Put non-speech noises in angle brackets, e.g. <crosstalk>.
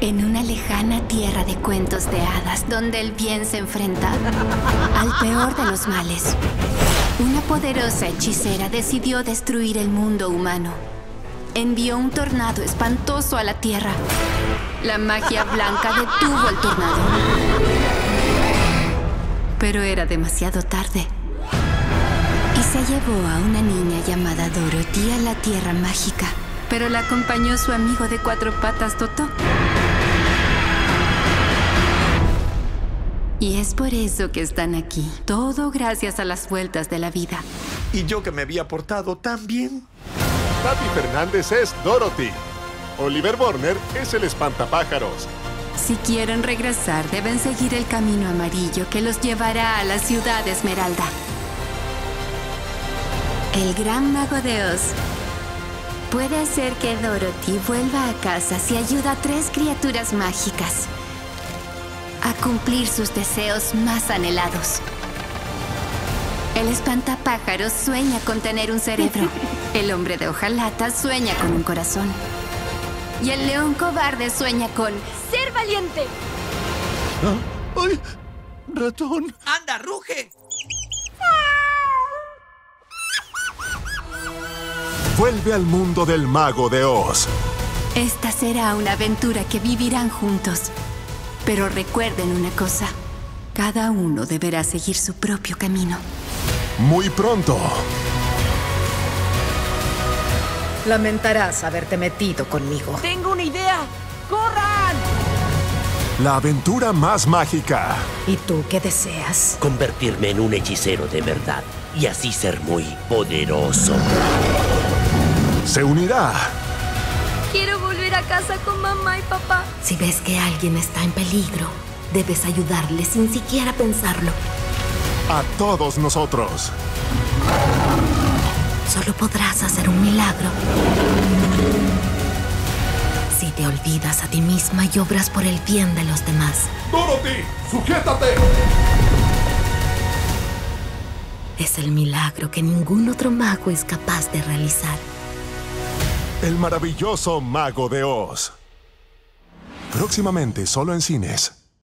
En una lejana tierra de cuentos de hadas, donde el bien se enfrenta al peor de los males, una poderosa hechicera decidió destruir el mundo humano. Envió un tornado espantoso a la tierra. La magia blanca detuvo el tornado. Pero era demasiado tarde. Y se llevó a una niña llamada Dorothy a la tierra mágica. Pero la acompañó su amigo de cuatro patas Totó. Y es por eso que están aquí. Todo gracias a las vueltas de la vida. Y yo que me había portado tan bien. Tati Fernández es Dorothy. Oliver Warner es el espantapájaros. Si quieren regresar, deben seguir el camino amarillo que los llevará a la ciudad Esmeralda. El gran mago de Oz puede hacer que Dorothy vuelva a casa si ayuda a tres criaturas mágicas a cumplir sus deseos más anhelados. El espantapájaros sueña con tener un cerebro. <laughs> El hombre de hojalata sueña con un corazón. Y el león cobarde sueña con ¡Ser valiente! ¿Ah? ¡Ay! ¡Ratón! ¡Anda, ruge! Vuelve al mundo del mago de Oz. Esta será una aventura que vivirán juntos. Pero recuerden una cosa. Cada uno deberá seguir su propio camino. Muy pronto. Lamentarás haberte metido conmigo. ¡Tengo una idea! ¡Corran! La aventura más mágica. ¿Y tú qué deseas? Convertirme en un hechicero de verdad y así ser muy poderoso. Se unirá. Casa con mamá y papá. Si ves que alguien está en peligro, debes ayudarle sin siquiera pensarlo. A todos nosotros. Solo podrás hacer un milagro si te olvidas a ti misma y obras por el bien de los demás. ¡Dorothy! ¡Sujétate! Es el milagro que ningún otro mago es capaz de realizar. El maravilloso mago de Oz. Próximamente solo en cines.